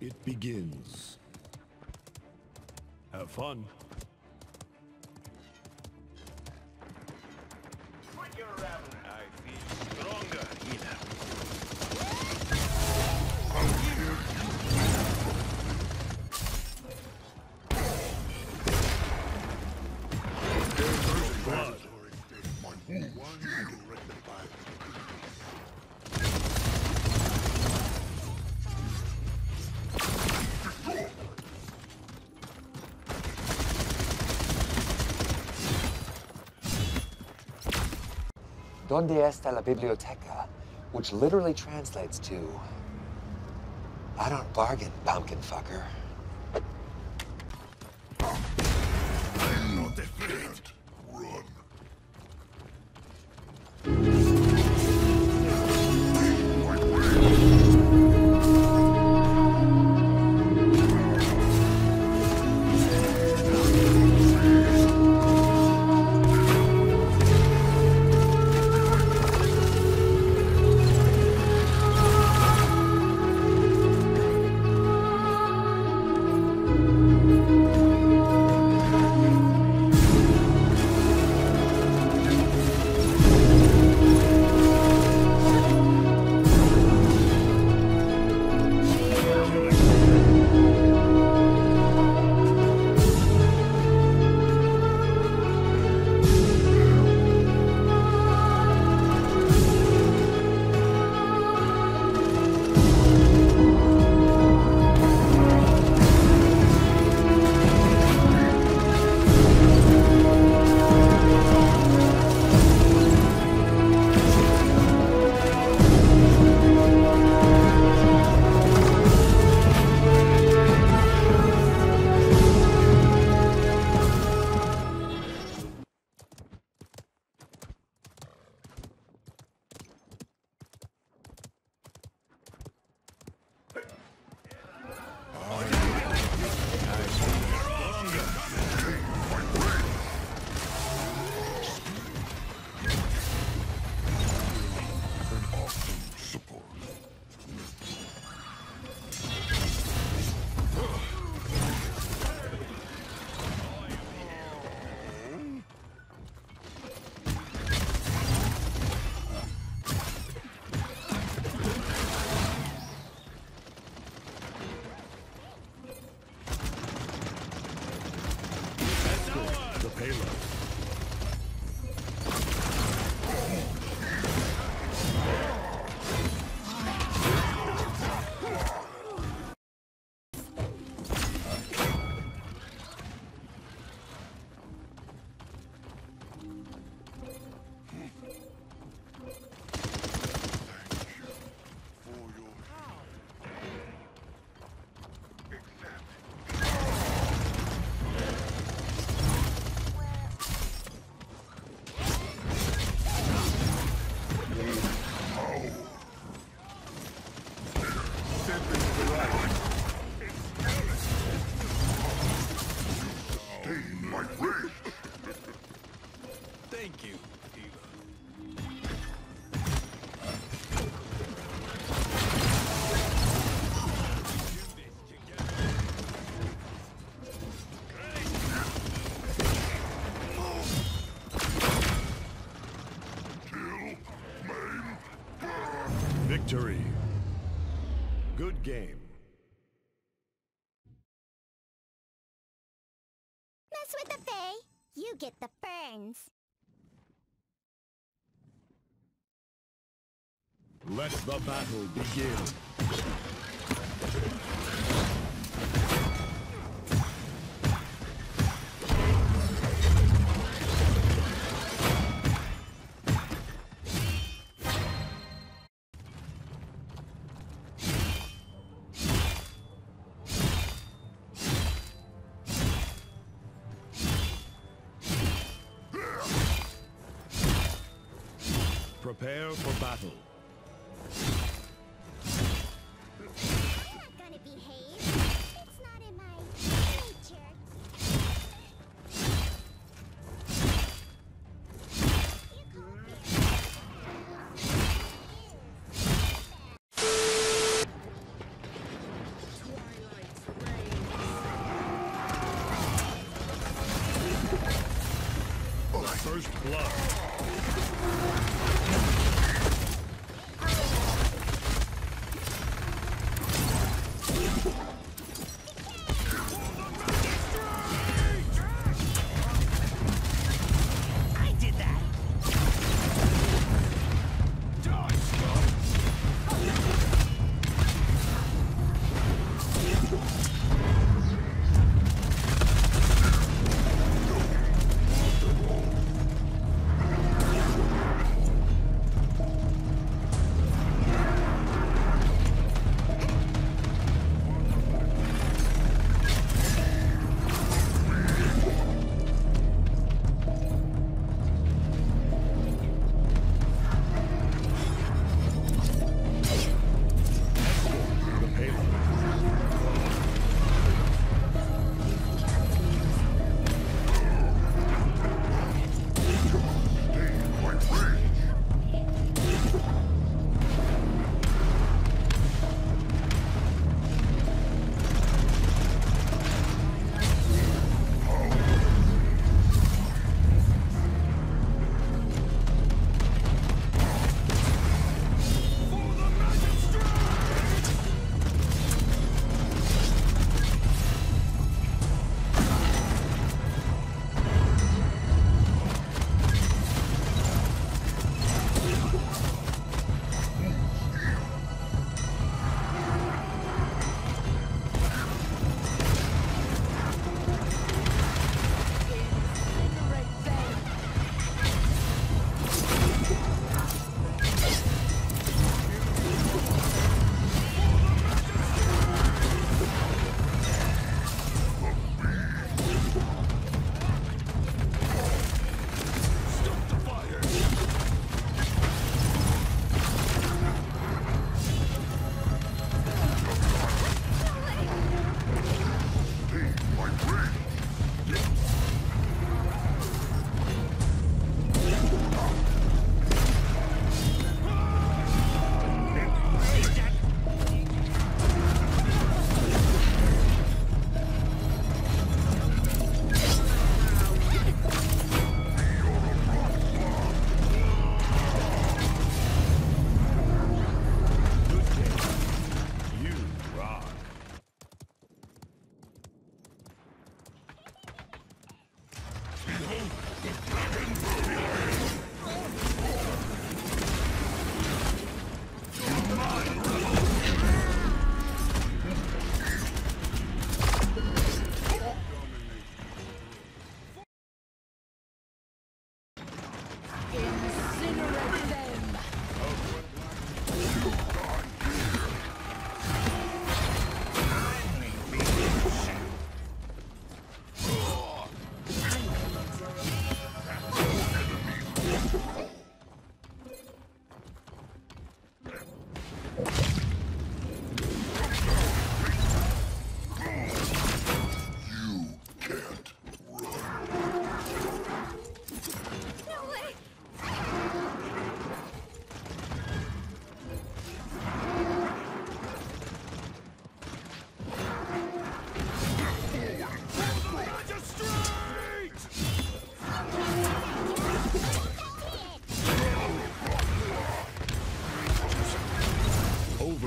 it begins. Have fun. ¿Dónde está la biblioteca? Which literally translates to, I don't bargain, pumpkin fucker. The Mess with the Fae, you get the ferns. Let the battle begin. Prepare for battle.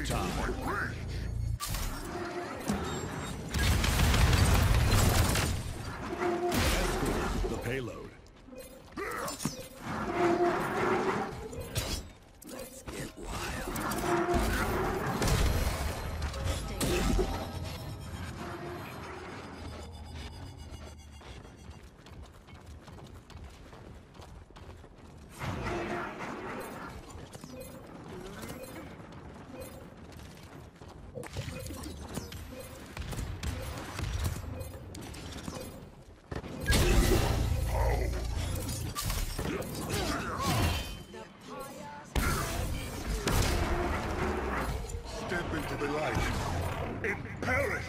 overtime. in Paris!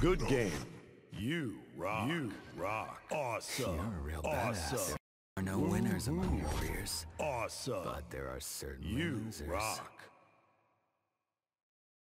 Good game. You rock. You rock. Awesome. You're a real awesome. badass. There are no winners among your peers. Awesome. But there are certain you losers. rock.